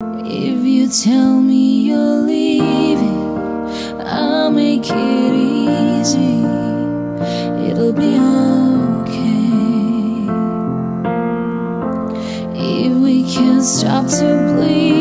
If you tell me you're leaving, I'll make it easy. It'll be okay. If we can stop to